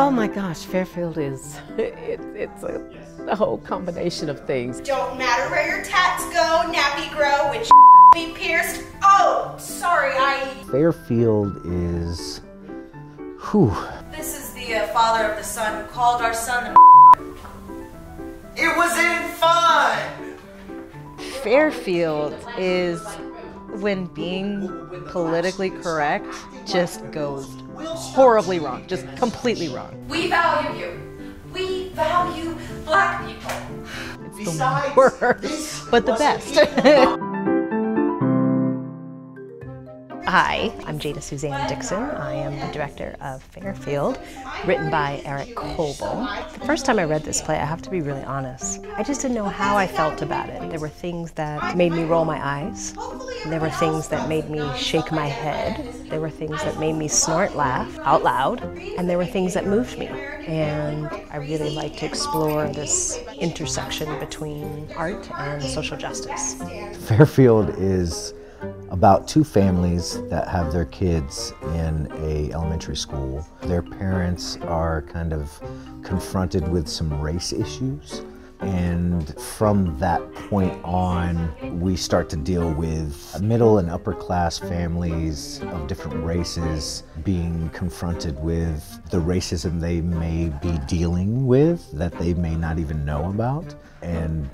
Oh my gosh, Fairfield is, it, it's a, a whole combination of things. Don't matter where your tats go, nappy grow, which be pierced. Oh, sorry, I. Fairfield is, whew, This is the uh, father of the son who called our son It was in fun! Fairfield is when being politically correct just goes horribly wrong, just completely wrong. We value you. We value black people. Besides, Worst, this but the best. Hi, I'm Jada Suzanne Dixon. I am the director of Fairfield, written by Eric Coble. The first time I read this play, I have to be really honest, I just didn't know how I felt about it. There were things that made me roll my eyes. There were things that made me shake my head. There were things that made me snort laugh out loud. And there were things that moved me. And I really like to explore this intersection between art and social justice. Fairfield is about two families that have their kids in a elementary school. Their parents are kind of confronted with some race issues. And from that point on, we start to deal with middle and upper class families of different races being confronted with the racism they may be dealing with that they may not even know about. And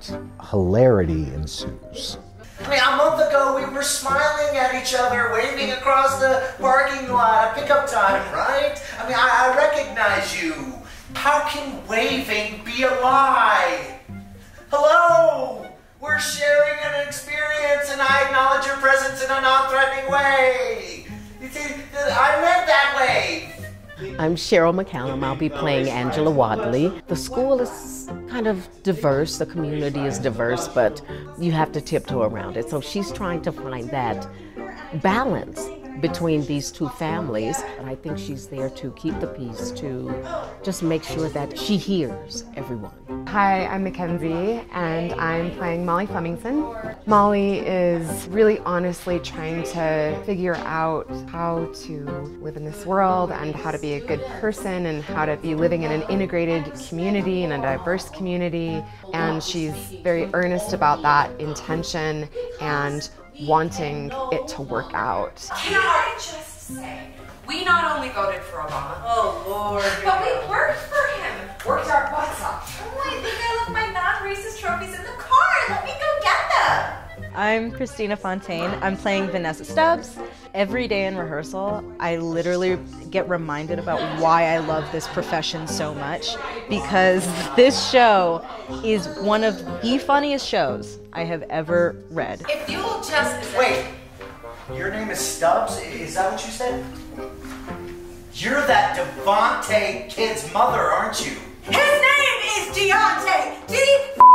hilarity ensues. I mean, a month ago we were smiling at each other, waving across the parking lot at pickup time, right? I mean, I, I recognize you. How can waving be a lie? Hello! We're sharing an experience and I acknowledge your presence in a non-threatening way. You see, I meant that way. I'm Cheryl McCallum. I'll be playing Angela Wadley. The school is kind of diverse, the community is diverse, but you have to tiptoe around it. So she's trying to find that balance between these two families. And I think she's there to keep the peace, to just make sure that she hears everyone. Hi, I'm Mackenzie, and I'm playing Molly Flemington. Molly is really honestly trying to figure out how to live in this world and how to be a good person and how to be living in an integrated community and a diverse community. And she's very earnest about that intention and wanting it to work out. Can I just say, we not only voted for Obama, I'm Christina Fontaine. I'm playing Vanessa Stubbs. Every day in rehearsal, I literally get reminded about why I love this profession so much because this show is one of the funniest shows I have ever read. If you'll just Wait, your name is Stubbs? Is that what you said? You're that Devontae kid's mother, aren't you? His name is Deontay. D.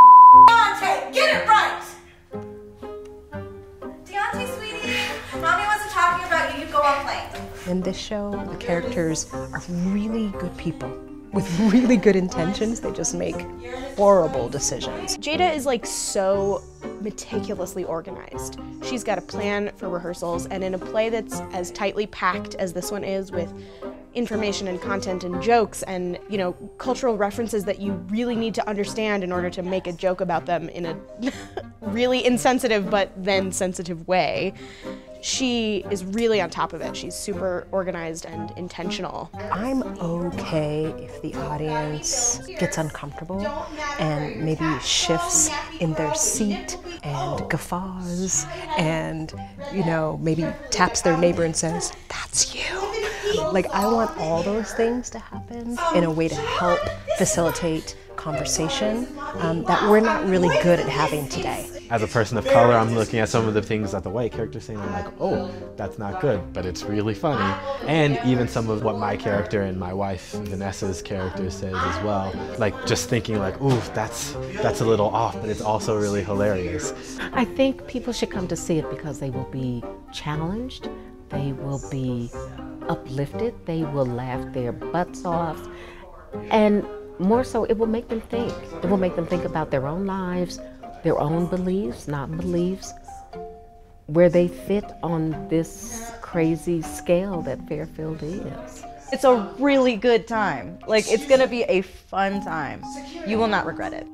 In this show, the characters are really good people with really good intentions. They just make horrible decisions. Jada is like so meticulously organized. She's got a plan for rehearsals, and in a play that's as tightly packed as this one is with information and content and jokes and you know cultural references that you really need to understand in order to make a joke about them in a really insensitive but then sensitive way she is really on top of it she's super organized and intentional I'm okay if the audience gets uncomfortable and maybe shifts in their seat and guffaws and, you know, maybe taps their neighbor and says, That's you. Like, I want all those things to happen in a way to help facilitate conversation um, that we're not really good at having today. As a person of color, I'm looking at some of the things that the white character's saying. I'm like, oh, that's not good, but it's really funny. And even some of what my character and my wife Vanessa's character says as well. Like just thinking like, ooh, that's that's a little off, but it's also really hilarious. I think people should come to see it because they will be challenged, they will be uplifted, they will laugh their butts off, and more so, it will make them think. It will make them think about their own lives, their own beliefs, not beliefs, where they fit on this crazy scale that Fairfield is. It's a really good time. Like, it's gonna be a fun time. You will not regret it.